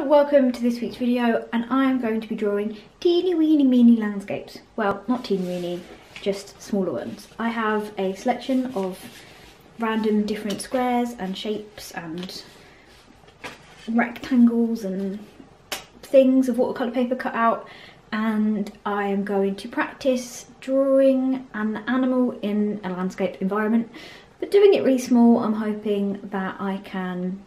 everyone, welcome to this week's video and I'm going to be drawing teeny weeny meeny landscapes. Well, not teeny weeny, just smaller ones. I have a selection of random different squares and shapes and rectangles and things of watercolour paper cut out and I am going to practice drawing an animal in a landscape environment but doing it really small I'm hoping that I can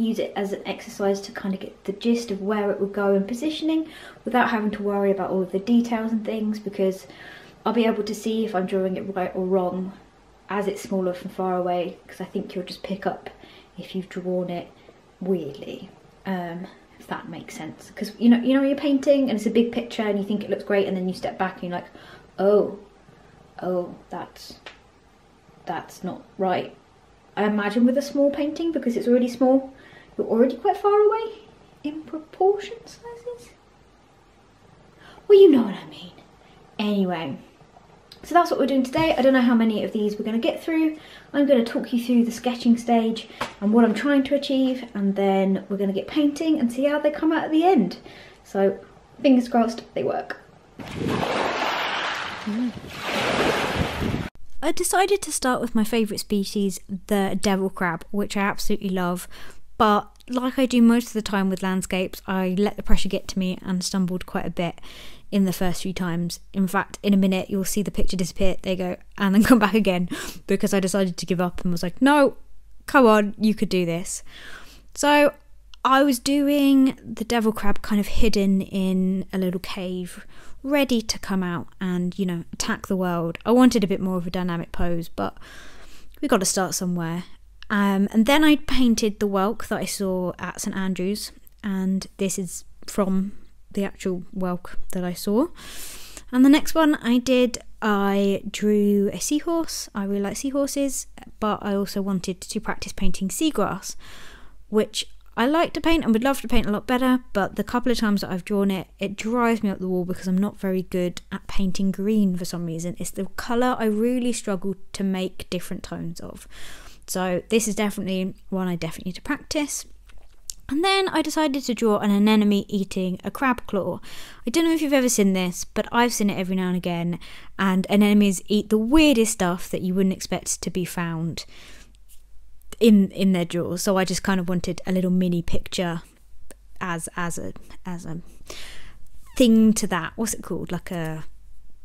use it as an exercise to kind of get the gist of where it would go and positioning without having to worry about all of the details and things because I'll be able to see if I'm drawing it right or wrong as it's smaller from far away because I think you'll just pick up if you've drawn it weirdly um, if that makes sense. Because you know you know you're painting and it's a big picture and you think it looks great and then you step back and you're like oh oh that's that's not right. I imagine with a small painting because it's already small you're already quite far away in proportion sizes. Well, you know what I mean. Anyway, so that's what we're doing today. I don't know how many of these we're going to get through. I'm going to talk you through the sketching stage and what I'm trying to achieve, and then we're going to get painting and see how they come out at the end. So, fingers crossed, they work. I decided to start with my favourite species, the devil crab, which I absolutely love. But like I do most of the time with landscapes, I let the pressure get to me and stumbled quite a bit in the first few times. In fact, in a minute, you'll see the picture disappear, they go, and then come back again because I decided to give up and was like, no, come on, you could do this. So I was doing the devil crab kind of hidden in a little cave, ready to come out and, you know, attack the world. I wanted a bit more of a dynamic pose, but we got to start somewhere. Um, and then I painted the whelk that I saw at St Andrews, and this is from the actual whelk that I saw. And the next one I did, I drew a seahorse. I really like seahorses, but I also wanted to practice painting seagrass, which I like to paint and would love to paint a lot better, but the couple of times that I've drawn it, it drives me up the wall because I'm not very good at painting green for some reason. It's the colour I really struggle to make different tones of. So this is definitely one I definitely need to practice. And then I decided to draw an anemone eating a crab claw. I don't know if you've ever seen this, but I've seen it every now and again. And anemones eat the weirdest stuff that you wouldn't expect to be found in in their jaws. So I just kind of wanted a little mini picture as as a as a thing to that. What's it called? Like a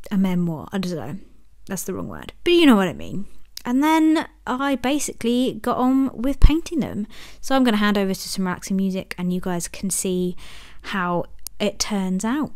a memoir. I don't know. That's the wrong word, but you know what I mean. And then I basically got on with painting them. So I'm going to hand over to some relaxing music and you guys can see how it turns out.